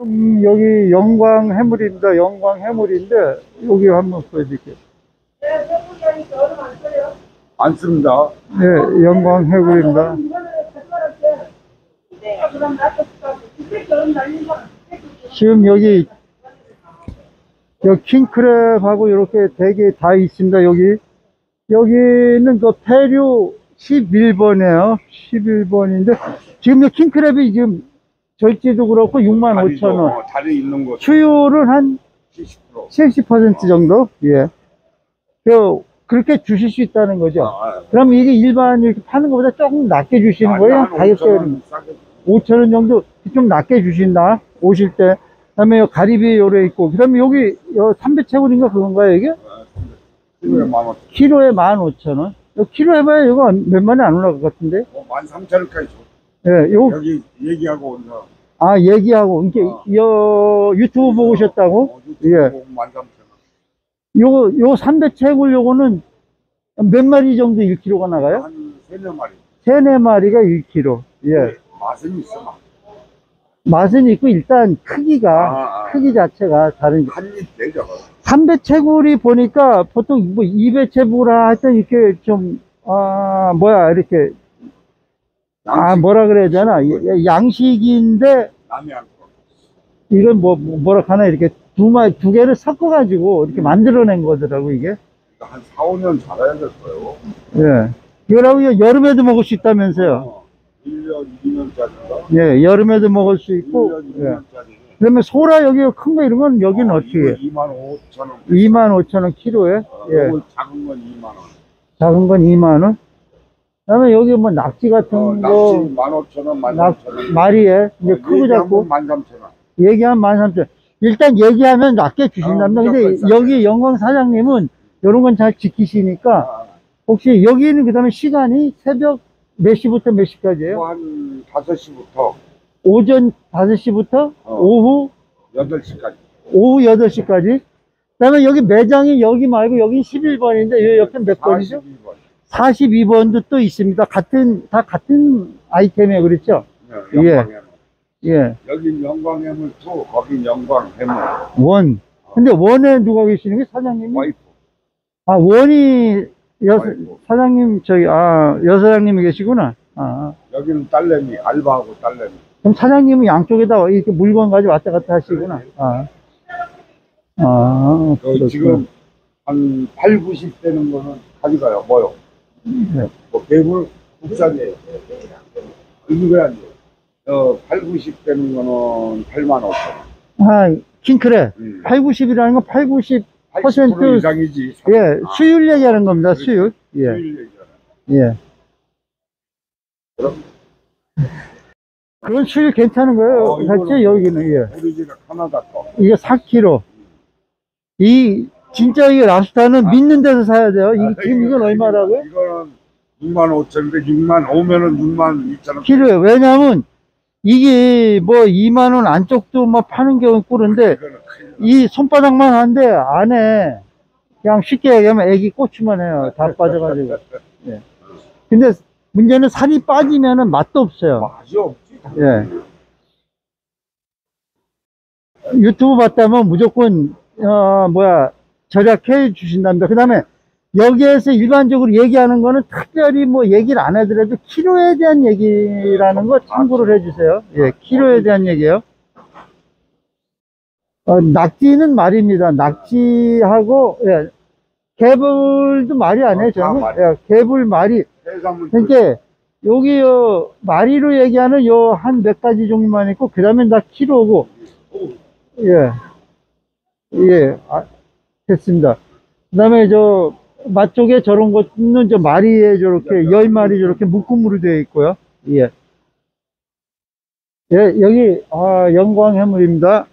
음, 여기 영광 해물입니다. 영광 해물인데 여기 한번 보여드릴게요. 안 씁니다. 네, 영광 해물입니다. 지금 여기 여기 킹크랩하고 이렇게 되게 다 있습니다. 여기 여기는 그 폐류 11번이에요. 11번인데 지금 이 킹크랩이 지금 절지도 그렇고 6만 5천 원. 어, 다리 있는 거 수율은 한 70%. 70% 정도? 예. 그, 그렇게 주실 수 있다는 거죠. 아, 그럼 이게 일반 이렇게 파는 것보다 조금 낮게 주시는 거예요? 가격대는 5천 원 정도 좀 낮게 주신다. 오실 때. 그 다음에 요 가리비 요래 있고. 그다음에 여기 요 삼배채굴인가 그건가요, 이게? 키로에 만 원. 키로에 15,000원. 요 키로 해봐야 이거 몇 만에 안 올라갈 것 같은데? 어, 만 삼천 원까지 줘. 예, 요, 여기 얘기하고 온 사람. 아, 얘기하고, 이렇게, 어. 요, 유튜브 보고 오셨다고? 어, 유튜브 예. 보고 만 원. 요, 요 삼배채굴 요거는 몇 마리 정도 1kg가 나가요? 한 세네 마리. 세네 마리가 1kg. 예. 맛은 있어. 맛. 맛은 있고 일단 크기가 아, 아. 크기 자체가 다른 한입 되죠. 삼배채굴이 보니까 보통 뭐 이배채굴아 하여튼 이렇게 좀 아 뭐야 이렇게 아 뭐라 그래야 되나 야- 양식인데. 이건 뭐 뭐- 뭐라 하나 이렇게 두 마리 두 개를 섞어 가지고 이렇게 만들어낸 거더라고 이게 한 4, 5년 자라야 될 거예요. 예 이거라고 여름에도 먹을 수 있다면서요 어, 1년, 2년짜리인가? 예 여름에도 먹을 수 있고 1년, 예 2년짜리. 그러면 소라 여기 큰 거 이런 건 여기는 어, 해요? 2만 5천 원. 2만 5천 원 키로에 어, 예. 작은 건 2만 원. 작은 건 2만 원. 그다음에 여기 뭐 낙지 같은 어, 거 낙지 15,000원, 낙 13,000원. 마리에 이제 크고 작고 13,000원. 얘기하면 13,000원. 일단 얘기하면 낮게 주신답니다. 어, 근데 무조건 여기 영광 사장님은 이런 건 잘 지키시니까 아, 혹시 여기는 그다음에 시간이 새벽 몇 시부터 몇 시까지예요? 뭐한 5시부터 오전 5시부터 어. 오후 8시까지. 오후 8시까지. 그다음에 여기 매장이 여기 말고 여기 11번인데 여기 옆에 몇 번이죠? 42번. 42번도 또 있습니다. 같은 다 같은 아이템이에요. 그렇죠? 네, 영광해물. 예. 여긴 영광 해물 2, 거긴 영광 해물. 원. 근데 원에 누가 계시는 게 사장님이? 와이프. 아, 원이 여, 와이프. 사장님, 저기, 아, 여사장님이 계시구나. 아, 여기는 딸내미, 알바하고 딸내미. 그럼 사장님은 양쪽에다 이렇게 물건 가지고 왔다 갔다 하시구나. 아. 아, 어, 그렇구나. 지금 한 8, 90 되는 거는 가져가요. 뭐요? 네. 뭐 개불 국산이에요. 돼요. 어, 8, 90 되는 거는 8만 5천 원. 아, 킹크랩. 음. 8, 90이라는 건 8, 90, 80% 이상이지. 예, 아, 수율 얘기하는 겁니다, 수율. 예, 수율 얘기잖아. 예. 그럼 그런 수율 괜찮은 거예요. 어, 같이 여기는, 예. 집에 하나다 또. 이게 4kg. 이, 진짜 이 랍스타는 믿는 데서 사야 돼요. 이, 아, 지금 이건 얼마라고요? 이거는 6만 5천인데 6만 5면은 6만 2천 원. 키로에. 왜냐면, 이게 뭐 2만 원 안쪽도 막 파는 경우 꾸는데, 나. 이 손바닥만 한데, 안에, 그냥 쉽게 얘기하면 애기 꽂히만 해요. 다 빠져가지고. 예. 근데 문제는 살이 빠지면은 맛도 없어요. 맛이 없지. 예. 유튜브 봤다면 무조건 어 뭐야 절약해 주신답니다. 그 다음에 여기에서 일반적으로 얘기하는 거는 특별히 뭐 얘기를 안 하더라도 키로에 대한 얘기라는 거 참고를 해주세요. 예, 키로에 대한 얘기예요. 어, 낙지는 말입니다. 낙지하고 예, 개불도 말이 아니에요. 저는 말. 예, 개불 말이. 그러니까 여기 요 마리로 얘기하는 요 한 몇 가지 종류만 있고 그 다음엔 다 키로고 예. 예, 아, 됐습니다. 그 다음에 저, 맛쪽에 저런 것은 저 마리에 저렇게, 열 마리 저렇게 묶음으로 되어 있고요. 예. 예, 여기, 아, 영광 해물입니다.